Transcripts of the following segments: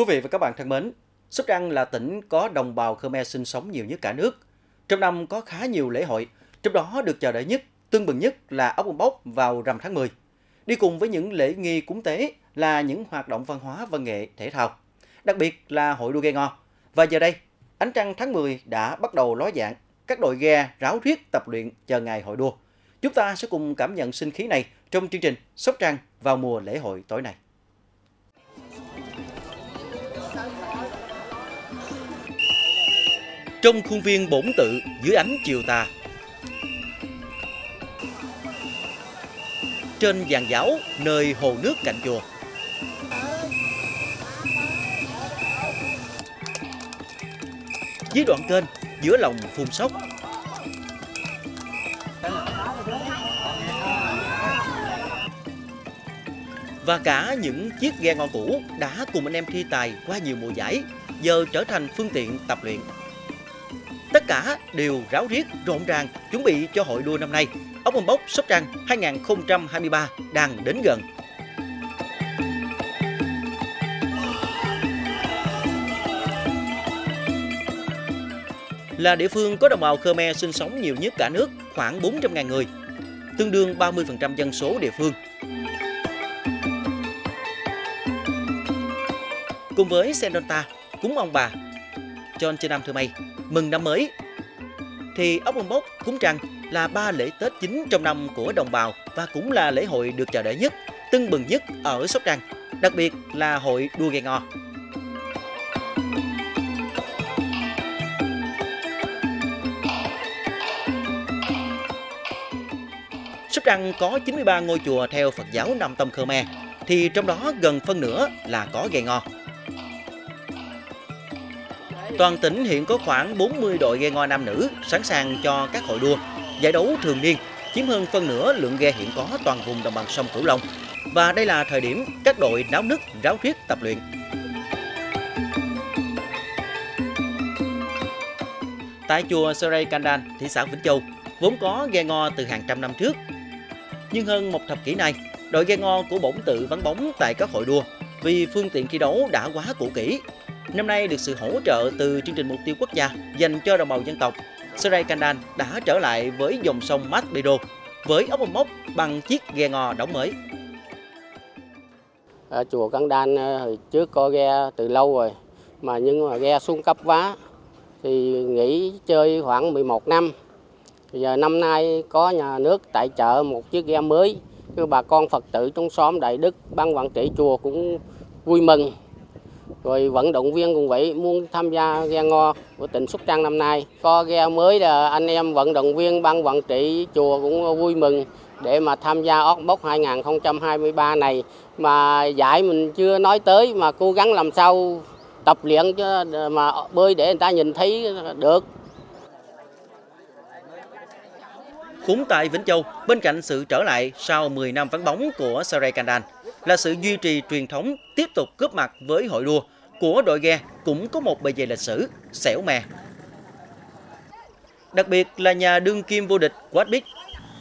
Quý vị và các bạn thân mến, Sóc Trăng là tỉnh có đồng bào Khmer sinh sống nhiều nhất cả nước. Trong năm có khá nhiều lễ hội, trong đó được chờ đợi nhất, tương bừng nhất là ốc bông bốc vào rằm tháng 10. Đi cùng với những lễ nghi cúng tế là những hoạt động văn hóa văn nghệ thể thao, đặc biệt là hội đua ghe ngò. Và giờ đây, ánh trăng tháng 10 đã bắt đầu ló dạng, các đội ghe ráo riết tập luyện chờ ngày hội đua. Chúng ta sẽ cùng cảm nhận sinh khí này trong chương trình Sóc Trăng vào mùa lễ hội tối nay. Trong khuôn viên bổn tự dưới ánh chiều tà. Trên giàn giáo nơi hồ nước cạnh chùa. Dưới đoạn kênh giữa lòng phun sóc. Và cả những chiếc ghe ngon cũ đã cùng anh em thi tài qua nhiều mùa giải, giờ trở thành phương tiện tập luyện. Tất cả đều ráo riết, rộn ràng chuẩn bị cho hội đua năm nay. Ốc bông bốc Sóc Trăng 2023 đang đến gần. Là địa phương có đồng bào Khmer sinh sống nhiều nhất cả nước, khoảng 400.000 người, tương đương 30% dân số địa phương. Cùng với Sendonta, cúng ông bà, John Chê thưa Thơ mừng năm mới. Thì ốc bông bốc, cúng trăng là ba lễ Tết chính trong năm của đồng bào và cũng là lễ hội được chờ đợi nhất, tưng bừng nhất ở Sóc Trăng, đặc biệt là hội đua ghe ngò. Sóc Trăng có 93 ngôi chùa theo Phật giáo Nam Tông Khmer, thì trong đó gần phân nửa là có ghe ngò. Toàn tỉnh hiện có khoảng 40 đội ghe ngò nam nữ sẵn sàng cho các hội đua, giải đấu thường niên, chiếm hơn phân nửa lượng ghe hiện có toàn vùng đồng bằng sông Cửu Long. Và đây là thời điểm các đội náo nức ráo riết tập luyện. Tại chùa Seray Kandan, thị xã Vĩnh Châu, vốn có ghe ngò từ hàng trăm năm trước. Nhưng hơn một thập kỷ nay, đội ghe ngò của bổn tự vắng bóng tại các hội đua vì phương tiện thi đấu đã quá cũ kỹ Năm nay được sự hỗ trợ từ chương trình mục tiêu quốc gia dành cho đồng bào dân tộc, Saray Kandan đã trở lại với dòng sông Masbedo với ốc mốc bằng chiếc ghe ngò đóng mới. À, chùa Kandan à, hồi trước có ghe từ lâu rồi, mà nhưng mà ghe xuống cấp quá thì nghỉ chơi khoảng 11 năm. Bây giờ năm nay có nhà nước tài trợ một chiếc ghe mới, bà con Phật tử trong xóm Đại Đức, ban quản trị chùa cũng vui mừng rồi vận động viên cũng vậy muốn tham gia ghe ngo của tỉnh Sóc Trăng năm nay. Có ghe mới là anh em vận động viên ban quản trị chùa cũng vui mừng để mà tham gia ốc bốc 2023 này. Mà giải mình chưa nói tới mà cố gắng làm sao tập luyện cho mà bơi để người ta nhìn thấy được. Cũng tại Vĩnh Châu, bên cạnh sự trở lại sau 10 năm vắng bóng của Saray Kandan, là sự duy trì truyền thống tiếp tục cướp mặt với hội đua của đội ghe cũng có một bề dày lịch sử, xẻo mè. Đặc biệt là nhà đương kim vô địch Wadbit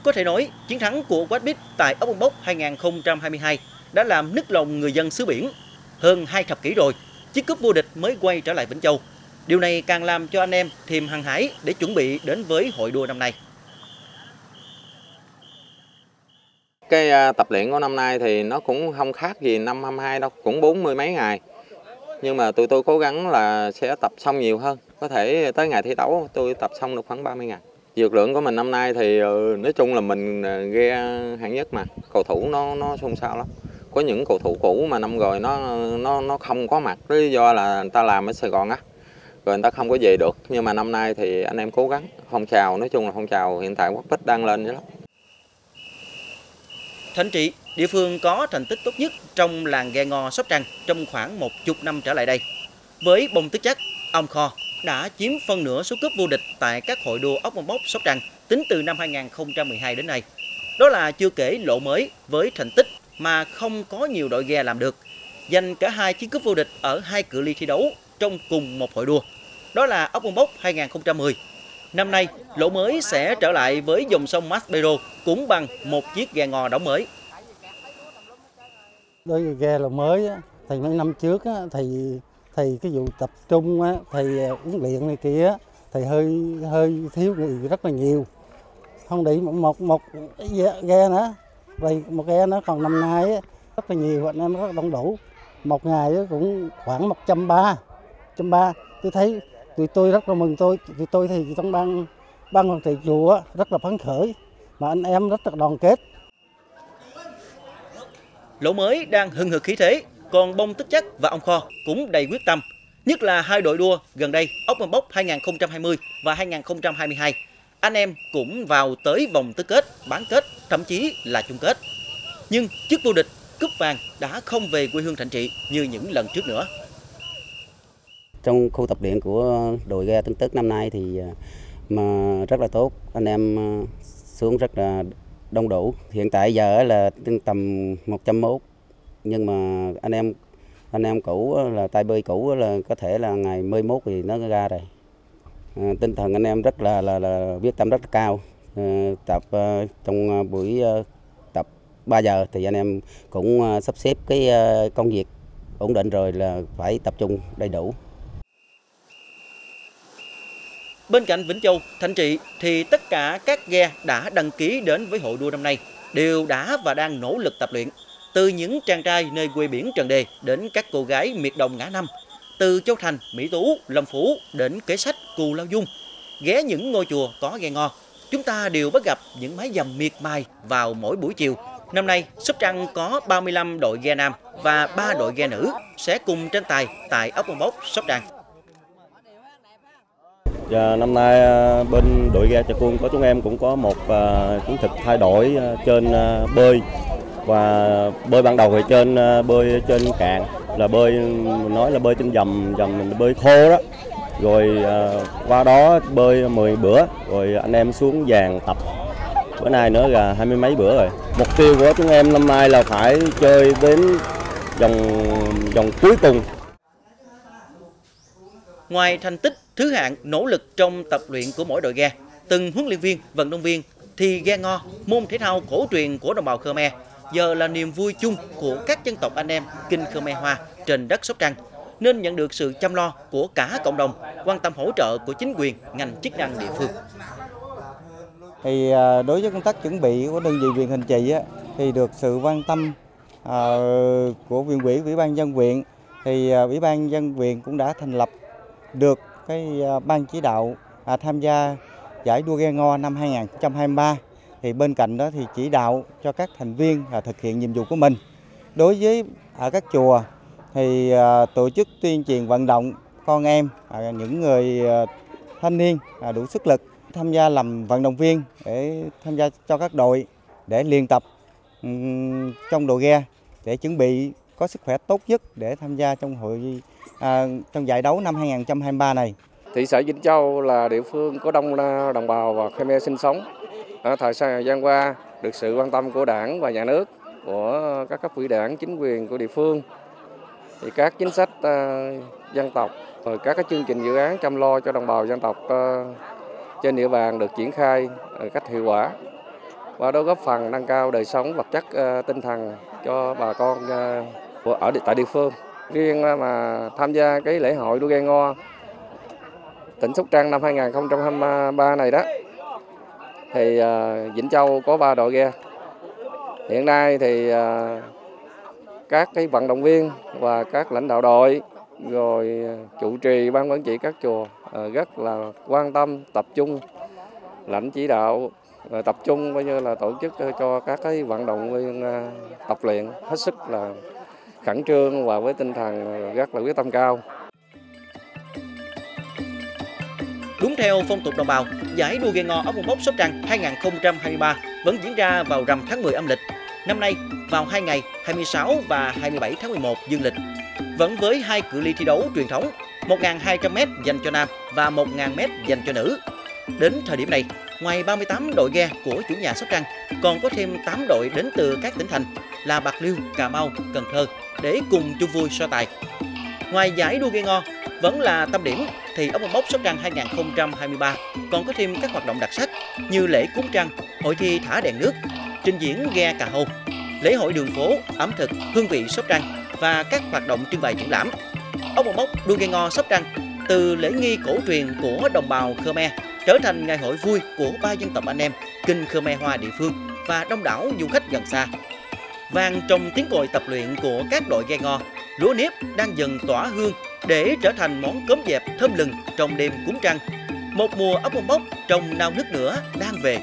Có thể nói, chiến thắng của Wadbit tại ốc bốc 2022 đã làm nức lòng người dân xứ biển. Hơn hai thập kỷ rồi, chiếc cúp vô địch mới quay trở lại Vĩnh Châu. Điều này càng làm cho anh em thêm hăng hái để chuẩn bị đến với hội đua năm nay. Cái à, tập luyện của năm nay thì nó cũng không khác gì năm 22 đâu, cũng bốn mươi mấy ngày. Nhưng mà tụi tôi cố gắng là sẽ tập xong nhiều hơn. Có thể tới ngày thi đấu tôi tập xong được khoảng 30 ngày. Dược lượng của mình năm nay thì ờ, nói chung là mình à, ghe hạng nhất mà. Cầu thủ nó nó xôn xao lắm. Có những cầu thủ cũ mà năm rồi nó nó nó không có mặt lý do là người ta làm ở Sài Gòn á. Rồi người ta không có về được. Nhưng mà năm nay thì anh em cố gắng. Phong trào nói chung là phong trào hiện tại Quốc Bích đang lên vậy lắm. Thánh Trị, địa phương có thành tích tốt nhất trong làng ghe ngò Sóc Trăng trong khoảng một chục năm trở lại đây. Với bông tức chắc, ông Kho đã chiếm phân nửa số cúp vô địch tại các hội đua ốc bông bốc Sóc Trăng tính từ năm 2012 đến nay. Đó là chưa kể lộ mới với thành tích mà không có nhiều đội ghe làm được, giành cả hai chiếc cúp vô địch ở hai cự ly thi đấu trong cùng một hội đua. Đó là ốc bông bốc 2010 Năm nay, lỗ mới sẽ trở lại với dòng sông Maspero cũng bằng một chiếc ghe ngò đóng mới. Đối với ghe lỗ mới thì mấy năm trước á, thì thì cái vụ tập trung á, thì à, huấn luyện này kia thì hơi hơi thiếu người rất là nhiều. Không đi một một, một ghe nữa. Rồi một ghe nó còn năm nay á, rất là nhiều anh em rất đông đủ. Một ngày cũng khoảng một trăm ba trăm ba. Tôi thấy tụi tôi rất là mừng tôi. Tụi tôi thì trong ban ban quản trị chùa rất là phấn khởi. Mà anh em rất là đoàn kết. Lỗ mới đang hừng hực khí thế, còn bông tức chắc và ông kho cũng đầy quyết tâm. Nhất là hai đội đua gần đây ốc mâm bốc 2020 và 2022 anh em cũng vào tới vòng tứ kết, bán kết, thậm chí là chung kết. Nhưng chức vô địch cúp vàng đã không về quê hương Thạnh Trị như những lần trước nữa. Trong khu tập luyện của đội ghe Tân Tức năm nay thì à, mà rất là tốt, anh em à, xuống rất là đông đủ. Hiện tại giờ là tầm 101 nhưng mà anh em anh em cũ là tay bơi cũ là có thể là ngày 11 thì nó ra rồi. À, tinh thần anh em rất là là, là quyết tâm rất là cao. À, tập à, trong à, buổi tập 3 giờ thì anh em cũng sắp xếp cái công việc ổn định rồi là phải tập trung đầy đủ. Bên cạnh Vĩnh Châu, Thạnh Trị thì tất cả các ghe đã đăng ký đến với hội đua năm nay đều đã và đang nỗ lực tập luyện. Từ những chàng trai nơi quê biển Trần Đề đến các cô gái miệt đồng ngã năm, từ Châu Thành, Mỹ Tú, Lâm Phú đến Kế Sách, Cù Lao Dung, ghé những ngôi chùa có ghe ngo, chúng ta đều bắt gặp những mái dầm miệt mài vào mỗi buổi chiều Năm nay, Sóc Trăng có 35 đội ghe nam và 3 đội ghe nữ sẽ cùng tranh tài tại ốc Bông Bốc, Sóc Trăng. Và năm nay à, bên đội ghe Trà Cuông có chúng em cũng có một à, chiến thực thay đổi à, trên bơi. Và bơi ban đầu thì trên bơi trên cạn, là bơi nói là bơi trên dầm dầm mình bơi khô đó. Rồi qua đó bơi 10 bữa, rồi anh em xuống vàng tập. Bữa nay nữa là hai mươi mấy bữa rồi. Mục tiêu của chúng em năm nay là phải chơi đến vòng vòng cuối cùng. Ngoài thành tích thứ hạng nỗ lực trong tập luyện của mỗi đội ghe. Từng huấn luyện viên vận động viên thì ghe ngo môn thể thao cổ truyền của đồng bào Khmer. Giờ là niềm vui chung của các dân tộc anh em kinh Khmer Hoa trên đất Sóc Trăng. Nên nhận được sự chăm lo của cả cộng đồng, quan tâm hỗ trợ của chính quyền, ngành chức năng địa phương. Thì à, đối với công tác chuẩn bị của đơn vị huyện Hình trị á, thì được sự quan tâm à, của viện quỹ ủy ban dân huyện. Thì à, ủy ban dân huyện cũng đã thành lập được cái ờ, ban chỉ đạo à, tham gia giải đua ghe ngo năm 2023 thì bên cạnh đó thì chỉ đạo cho các thành viên là thực hiện nhiệm vụ của mình. Đối với ở các chùa thì à, tổ chức tuyên truyền vận động con em à, những người à, thanh niên à, đủ sức lực tham gia làm vận động viên để tham gia cho các đội để luyện tập trong đội ghe để chuẩn bị có sức khỏe tốt nhất để tham gia trong hội à, trong giải đấu năm 2023 này. Thị xã Vĩnh Châu là địa phương có đông đồng bào và Khmer sinh sống. À, thời gian qua được sự quan tâm của Đảng và nhà nước, của các cấp ủy đảng, chính quyền của địa phương thì các chính sách à, dân tộc rồi các cái chương trình dự án chăm lo cho đồng bào dân tộc à, trên địa bàn được triển khai à, cách hiệu quả và đó góp phần nâng cao đời sống vật chất à, tinh thần cho bà con à, của ở tại địa phương. Riêng à, mà tham gia cái lễ hội đua ghe ngo tỉnh Sóc Trăng năm 2023 này đó. Thì à, Vĩnh Châu có ba đội ghe. Hiện nay thì à, các cái vận động viên và các lãnh đạo đội, rồi chủ trì, ban quản trị các chùa rất là quan tâm, tập trung, lãnh chỉ đạo tập trung, coi như là tổ chức cho các cái vận động viên tập luyện hết sức là khẩn trương và với tinh thần rất là quyết tâm cao. Đúng theo phong tục đồng bào, giải đua ghe ngò ở vùng bốc Sóc Trăng 2023 vẫn diễn ra vào rằm tháng 10 âm lịch. Năm nay, vào hai ngày 26 và 27 tháng 11 dương lịch, vẫn với hai cự ly thi đấu truyền thống 1.200m dành cho nam và 1.000m dành cho nữ. Đến thời điểm này, ngoài 38 đội ghe của chủ nhà Sóc Trăng, còn có thêm 8 đội đến từ các tỉnh thành là Bạc Liêu, Cà Mau, Cần Thơ để cùng chung vui so tài. Ngoài giải đua ghe ngo, vẫn là tâm điểm thì ốc bốc Sóc Trăng 2023 còn có thêm các hoạt động đặc sắc như lễ cúng trăng, hội thi thả đèn nước, trình diễn ghe cà hô, lễ hội đường phố, ẩm thực, hương vị Sóc Trăng và các hoạt động trưng bày triển lãm. Ốc bông bóc đua ghe ngò Sóc Trăng từ lễ nghi cổ truyền của đồng bào Khmer trở thành ngày hội vui của ba dân tộc anh em kinh Khmer Hoa địa phương và đông đảo du khách gần xa. Vang trong tiếng còi tập luyện của các đội ghe ngò, lúa nếp đang dần tỏa hương để trở thành món cốm dẹp thơm lừng trong đêm cúng trăng. Một mùa ốc bông bốc trong nao nước nữa đang về